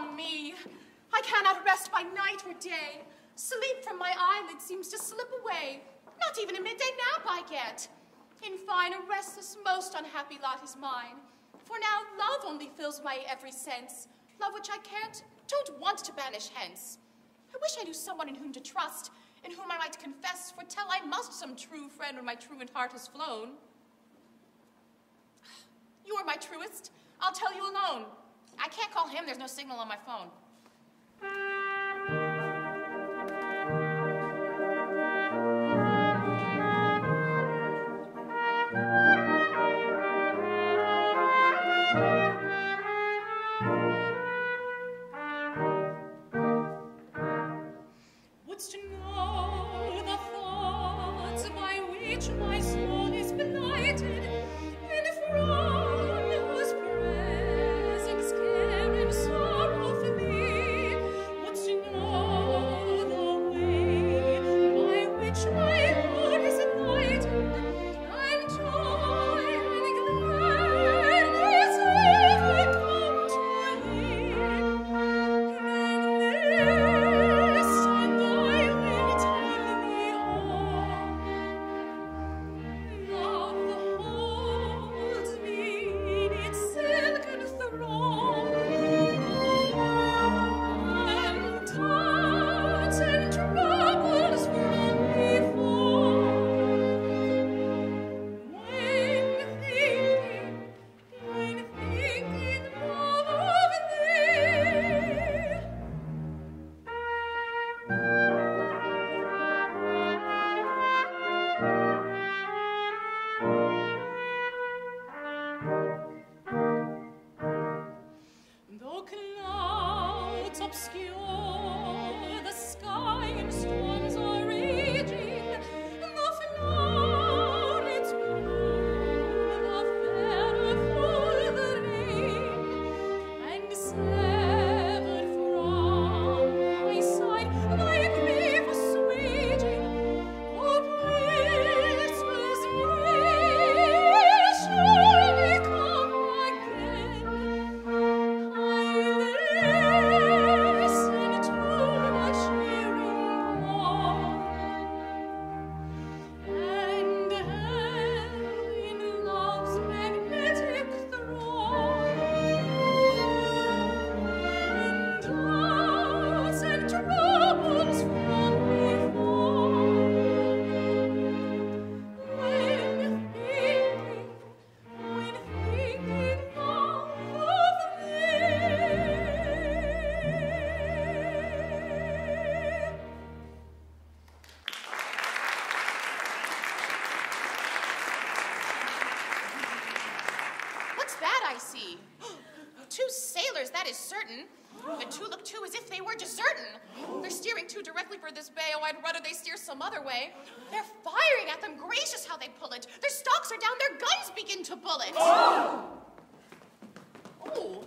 Ah me, I cannot rest by night or day. Sleep from my eyelids seems to slip away. Not even a midday nap I get. In fine, a restless, most unhappy lot is mine. For now love only fills my every sense. Love which I can't, don't want to banish hence. I wish I knew someone in whom to trust, in whom I might confess, for tell I must some true friend when my truant heart has flown. You are my truest. I'll tell you alone. I can't call him, there's no signal on my phone. Wouldst know the thoughts by which my soul Two sailors, that is certain. The two look too as if they were desertin'. They're steering too directly for this bay. Oh, I'd rather they steer some other way. They're firing at them. Gracious, how they pull it. Their stocks are down. Their guns begin to bullet. Oh!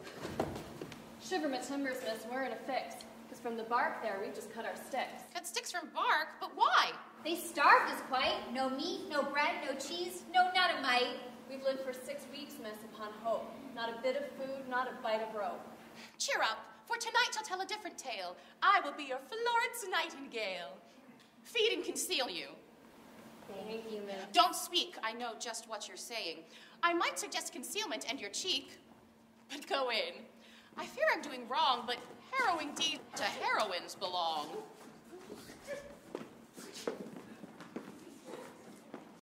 Shiverma timbers, miss, we're in a fix. Because from the bark there, we've just cut our sticks. Cut sticks from bark, but why? They starved us quite. No meat, no bread, no cheese, no not a mite. We've lived for six weeks, miss, upon hope. Not a bit of food, not a bite of rope. Cheer up, for tonight I'll tell a different tale. I will be your Florence Nightingale. Feed and conceal you. Thank you, miss. Don't speak. I know just what you're saying. I might suggest concealment and your cheek, but go in. I fear I'm doing wrong, but harrowing deeds to heroines belong.